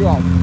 Wow.